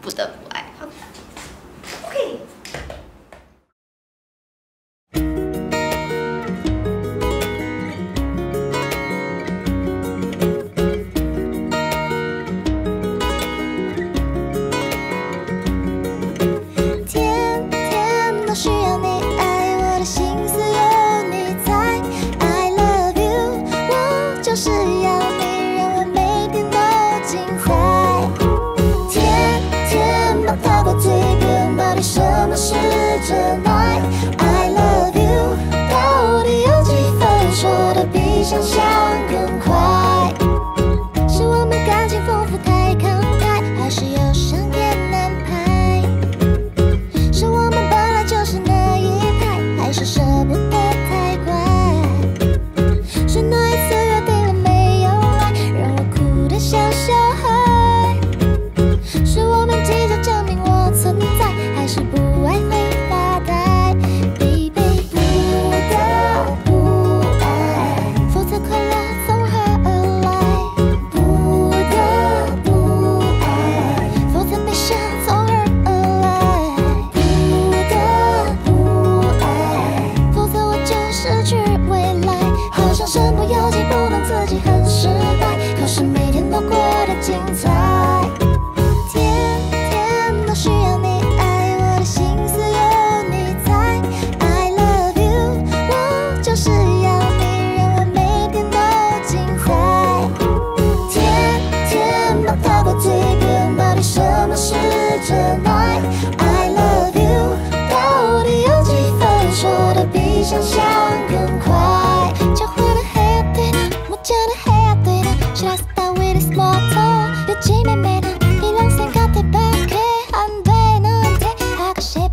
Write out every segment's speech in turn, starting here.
不得不爱。好，OK。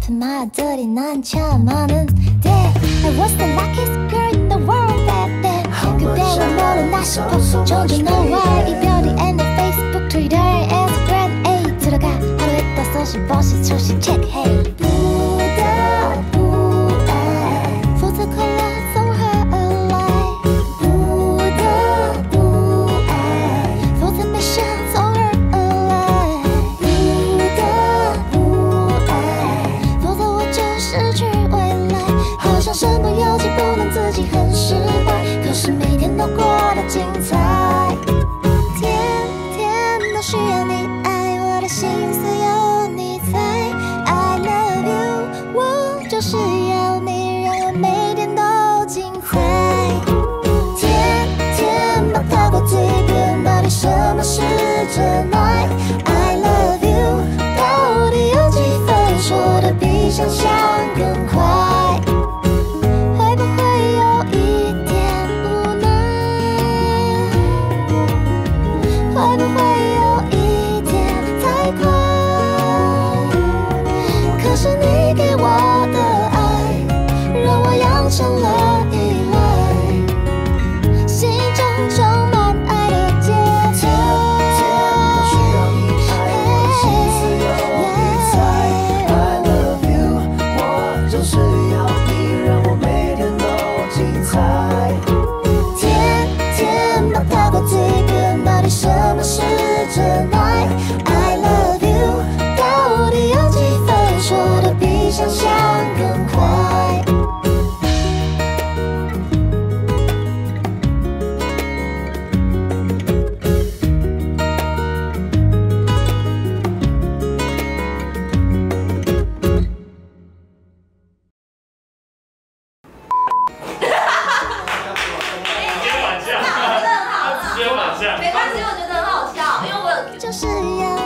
같은 말들이 난 많은데 I was the luckiest girl in the world that day 그대와 너로 나 싶어 저도 너와 이별이 and Facebook Twitter, Instagram. grade 들어가 하루에 다 40번씩 check. 没关系我觉得很好笑因为我有